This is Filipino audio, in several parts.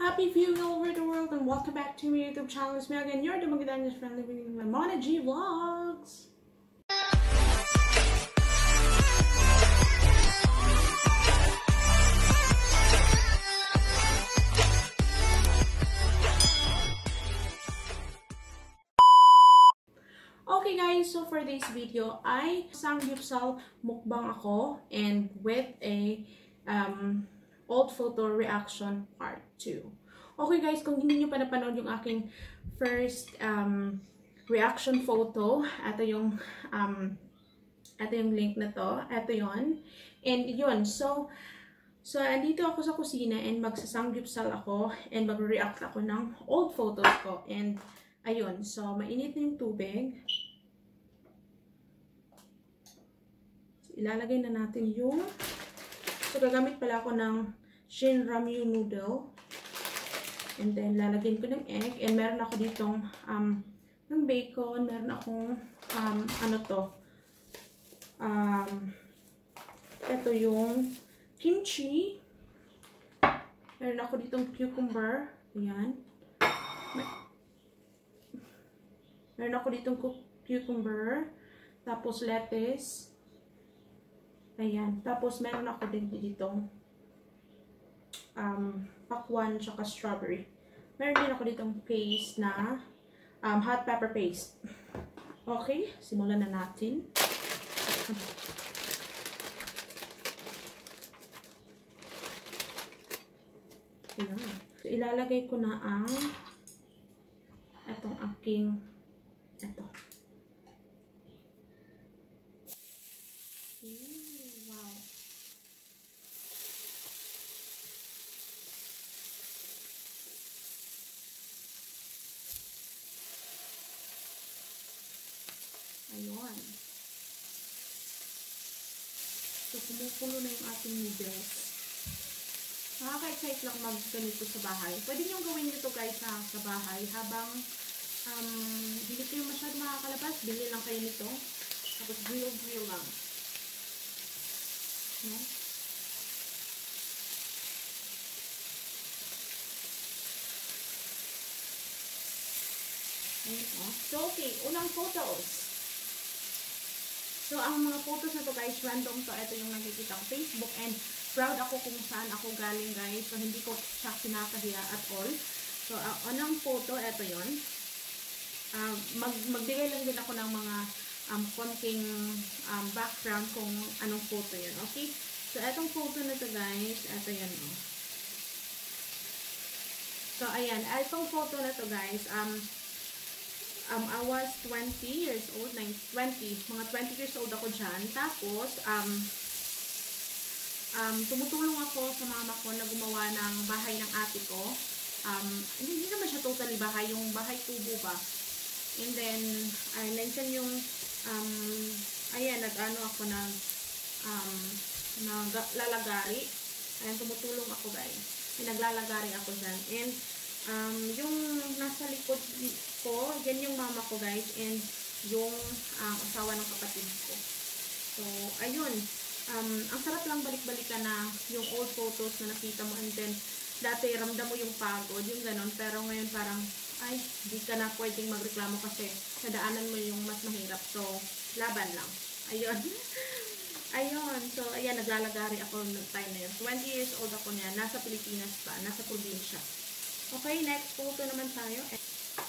Happy viewing all over the world and welcome back to my YouTube channel. It's me again, your Dumagdaniel's friend living in my Mona G Vlogs. Okay guys, so for this video, I sang sanggipsal mukbang ako and with a um, old photo reaction part 2. Okay guys, kung hindi nyo pa napanood yung aking first um, reaction photo, ito yung um, ito yung link na to, ito yon And yun, so So, andito ako sa kusina and magsasanggipsal ako and mag-react ako ng old photos ko. And, ayun. So, mainit na yung tubig. So, ilalagay na natin yung... So, gagamit pala ako ng Shin Ramyu noodle. And then, lalagyan ko ng egg. And meron ako ditong um, ng bacon. Meron akong, um, ano to, um, ito yung kimchi. Meron ako ditong cucumber. Ayan. Meron ako ditong cucumber. Tapos lettuce. Ayan. Tapos meron ako din ditong um, pakwan tsaka strawberry. Meron din ako ditong paste na um, hot pepper paste. Okay. Simulan na natin. Ayan. So, ilalagay ko na ang itong aking Ayun. So, kumukulo na yung ating noodles. Nakaka-excite lang mag-ganito sa bahay. Pwede nyo gawin nito guys sa, sa bahay habang um, hindi kayo masyado makakalabas. Bili lang kayo nito. Tapos grill-grill lang. No? Ayun o. Oh. So, okay. Unang photos. So, ang mga photos na to guys, random to. Ito yung nakikita ko Facebook and proud ako kung saan ako galing guys. So, hindi ko siya kinakahiya at all. So, uh, unang photo, ito yon uh, mag Magbigay lang din ako ng mga um, konting um, background kung anong photo yun. Okay? So, etong photo na to guys, ito yan oh. So, ayan. Etong photo na to guys, um, um, I was 20 years old, 20, mga 20 years old ako dyan. Tapos, um, um, tumutulong ako sa mama ko na gumawa ng bahay ng ate ko. Um, hindi, naman siya totally bahay, yung bahay tubo ba. And then, ay, nandiyan yung, um, ayan, nag-ano ako ng, um, naglalagari. Ayan, tumutulong ako guys. Naglalagari ako dyan. And, um, yung nasa likod ko, yan yung mama ko guys. And, yung um, asawa ng kapatid ko. So, ayun. Um, ang sarap lang balik-balikan na yung old photos na nakita mo and then dati ramdam mo yung pagod, yung ganon. Pero ngayon parang, ay, di ka na pwedeng magreklamo kasi nadaanan mo yung mas mahirap. So, laban lang. Ayun. Ayun. So, ayan, naglalagari ako ng time na yun. 20 years old ako niya. Nasa Pilipinas pa. Nasa probinsya. Okay, next photo naman tayo.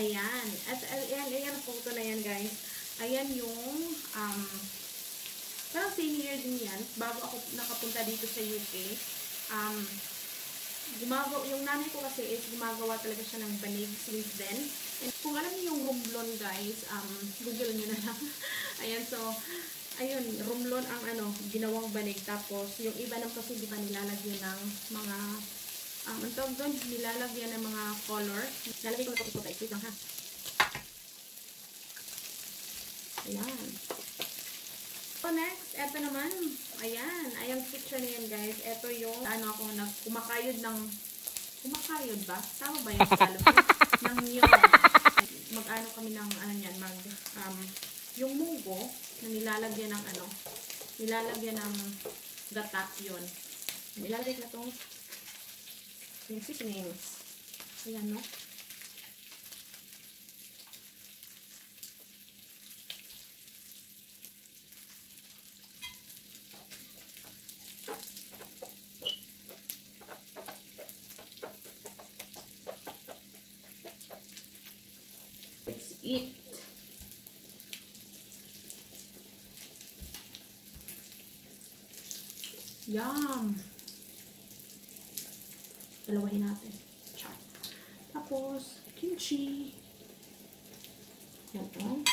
Ayan. At, ayan, ayan, photo na yan, guys. Ayan yung, um, parang same year din yan. Bago ako nakapunta dito sa UK. Um, gumagawa, yung nanay ko kasi is gumagawa talaga siya ng banig since then. And kung alam niyo yung rumblon guys, um, google niyo na lang. Ayan, so, ayun, rumblon ang ano, ginawang banig. Tapos, yung iba naman kasi di ba nilalagyan ng mga, um, ang tawag doon, nilalagyan ng mga color. Lalagay ko na ito, ito, ito, ha. Ayan. So, next, eto naman, ayan, ayang picture na yan, guys. Eto yung, ano ako, nag kumakayod ng, kumakayod ba? Tama ba yung Tagalog? ng yun. Mag-ano kami ng, ano yan, mag, um, yung munggo, na nilalagyan ng, ano, nilalagyan ng gata, yun. Nilalagay na itong, seasonings. Ayan, no? Let's eat. Yum! Dalawahin natin. Char. Tapos, kimchi. Yan o.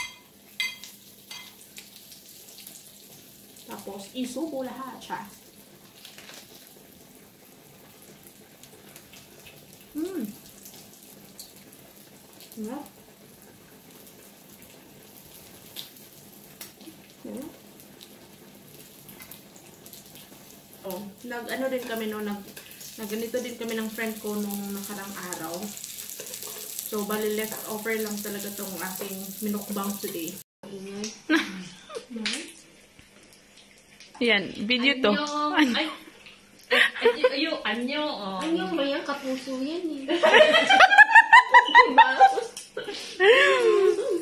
Tapos, isubo lahat. Char. Mmm. Yeah. Oh, nag ano din kami no, nag na ganito din kami ng friend ko nung nakarang araw. So, bali left over lang talaga tong aking minukbang today. Yan, video to. Ano? Ay, ayo, anyo. Oh. Anyo ba yan? Kapuso yan eh.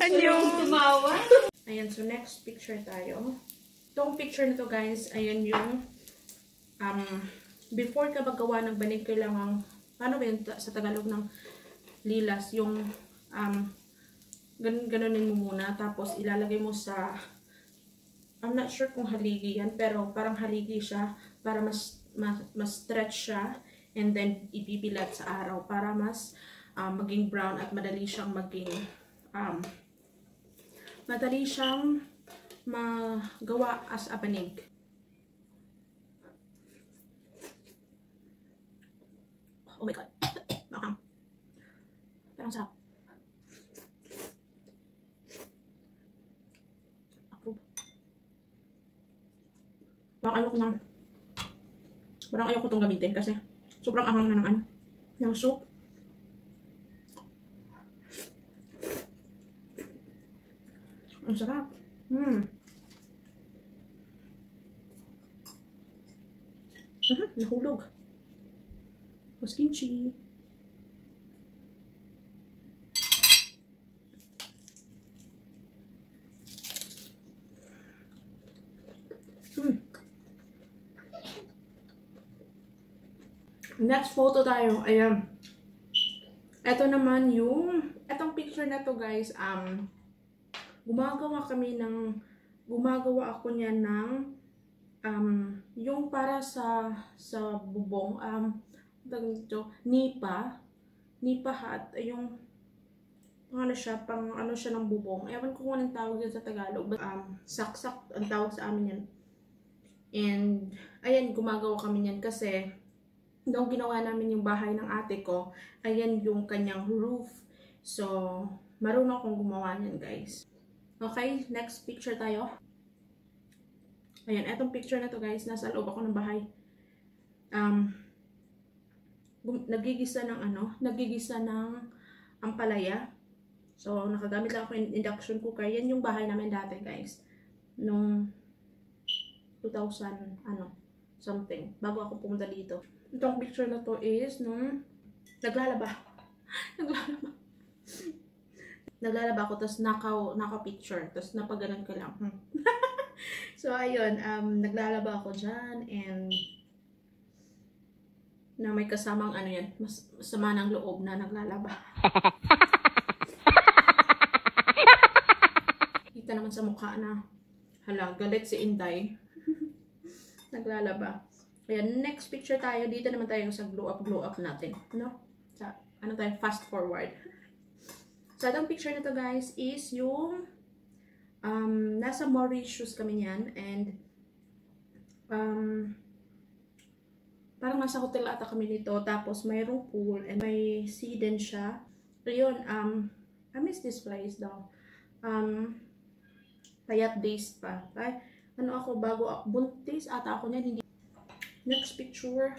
anyo. Tumawa. Ayan, so next picture tayo. Itong picture na to guys, ayan yung um, before ka magawa ng banig, kailangan, paano ba yun sa Tagalog ng lilas, yung um, ganun, ganunin mo muna, tapos ilalagay mo sa, I'm not sure kung haligi yan, pero parang haligi siya, para mas, mas, mas stretch siya, and then ipipilat sa araw, para mas um, maging brown at madali siyang maging um, madali siyang magawa as a banig. Oh my god. Makam. Parang sarap. Approve. Parang ayoko na. Parang ayoko itong gamitin kasi sobrang ahang na ng ano. Ng soup. Ang sarap. Hmm. Mhm, nahulog. Tapos kimchi. Hmm. Next photo tayo. Ayan. Ito naman yung, etong picture na to guys, um, gumagawa kami ng, gumagawa ako niya ng, um, yung para sa, sa bubong, um, dito, nipa, nipa hat, ay yung, ano siya, pang ano siya ng bubong. Ewan ko kung anong tawag yun sa Tagalog, but, um, saksak ang tawag sa amin yan. And, ayan, gumagawa kami niyan kasi, nung ginawa namin yung bahay ng ate ko, ayan yung kanyang roof. So, marunong akong gumawa niyan, guys. Okay, next picture tayo. Ayan, etong picture na to, guys. Nasa loob ako ng bahay. Um, nagigisa ng ano, nagigisa ng ampalaya. So, nakagamit lang ako ng induction cooker. Yan yung bahay namin dati, guys. Nung 2000, ano, something. Bago ako pumunta dito. Itong picture na to is nung naglalaba. naglalaba. naglalaba ako, tapos nakaw, naka-picture, tapos napaganan ko lang. So, ayun, um, naglalaba ako dyan, and na may kasamang ano yan, mas sama ng loob na naglalaba. Kita naman sa mukha na, hala, galit si Inday. naglalaba. Ayan, next picture tayo. Dito naman tayo sa glow up, glow up natin. No? Sa, ano tayo, fast forward. So, itong picture na to guys is yung um, nasa Mauritius kami niyan and um, parang nasa hotel ata kami dito tapos mayroong pool and may sea din siya. Ayun, um, I miss this place daw. Um, payat days pa. Ay, ano ako, bago buntis ata ako niyan, hindi Next picture.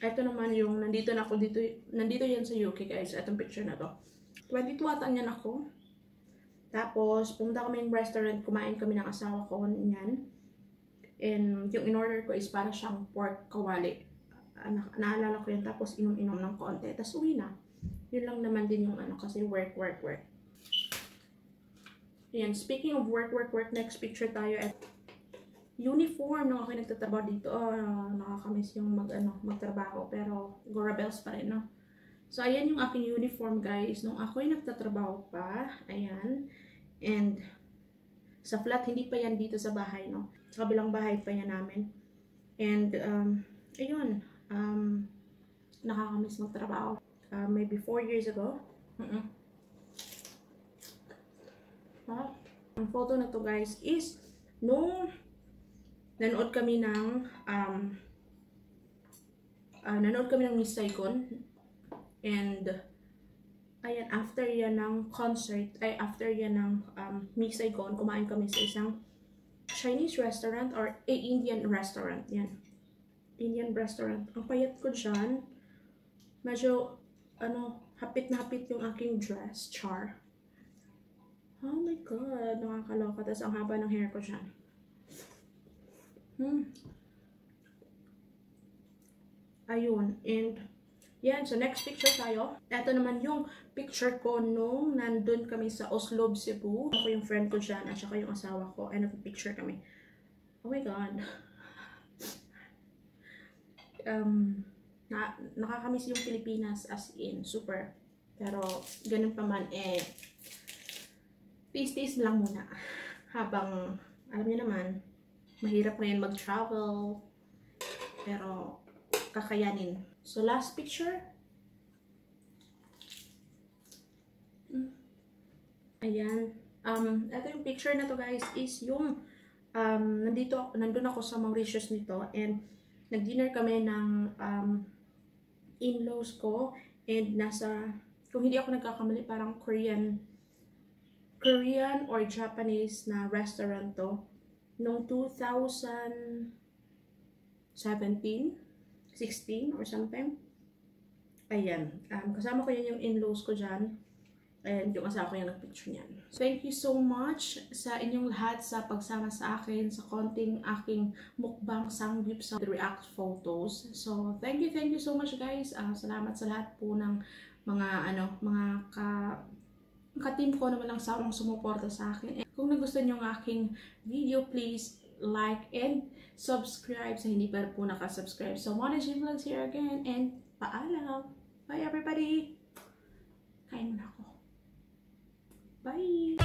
Ito naman yung nandito na ako dito. Nandito yan sa UK guys. Itong picture na to. 22 ata niyan ako. Tapos, pumunta kami ng restaurant. Kumain kami ng asawa ko niyan. And yung in-order ko is para siyang pork kawali. Ah, na- naalala ko yun. Tapos, inom-inom ng konti. Tapos, uwi na. Yun lang naman din yung ano, kasi work, work, work. Ayan, speaking of work, work, work, next picture tayo at uniform nung ako nagtatrabaho dito. Oh, nakakamiss yung mag, ano, magtrabaho. Pero, Gora Bells pa rin, no? So, ayan yung aking uniform, guys. Nung ako'y nagtatrabaho pa, ayan. And, sa flat, hindi pa yan dito sa bahay, no? Sa kabilang bahay pa yan namin. And, um, ayun, um, nakakamiss magtrabaho. Uh, maybe 4 years ago. Mm-mm. Ha? Ang photo na to, guys, is nung nanood kami ng um, uh, nanood kami ng Miss Saigon and ayan, after yan ng concert, ay after yan ng um, Miss Saigon, kumain kami sa isang Chinese restaurant or a Indian restaurant. Yan. Indian restaurant. Ang payat ko dyan, medyo, ano, hapit na hapit yung aking dress, char. Oh my god, nakakaloka. Tapos ang haba ng hair ko dyan. Hmm. Ayun. And, yan. So, next picture tayo. Ito naman yung picture ko nung nandun kami sa Oslo, Cebu. Ako yung friend ko dyan at saka yung asawa ko. Ay, nagpipicture kami. Oh my God. Um, na, nakakamiss yung Pilipinas as in. Super. Pero, ganun pa man, eh, peace-peace lang muna. Habang, alam niyo naman, mahirap ngayon mag-travel. Pero, kakayanin. So, last picture. Mm. Ayan. Um, ito yung picture na to guys is yung um, nandito, nandun ako sa Mauritius nito and nag-dinner kami ng um, in-laws ko and nasa, kung hindi ako nagkakamali, parang Korean Korean or Japanese na restaurant to noong 2017, 16 or something. Ayan. Um, kasama ko yun yung in-laws ko dyan. And yung asawa ko yung nag-picture niyan. Thank you so much sa inyong lahat sa pagsama sa akin sa konting aking mukbang sanggip sa react photos. So, thank you, thank you so much guys. Uh, salamat sa lahat po ng mga ano, mga ka ka-team ko naman ang sawang sumuporta sa akin. And kung nagustuhan nyo ang aking video, please like and subscribe sa hindi pa po nakasubscribe. So, Mona G Vlogs here again and paalam! Bye everybody! Kain muna ako. Bye!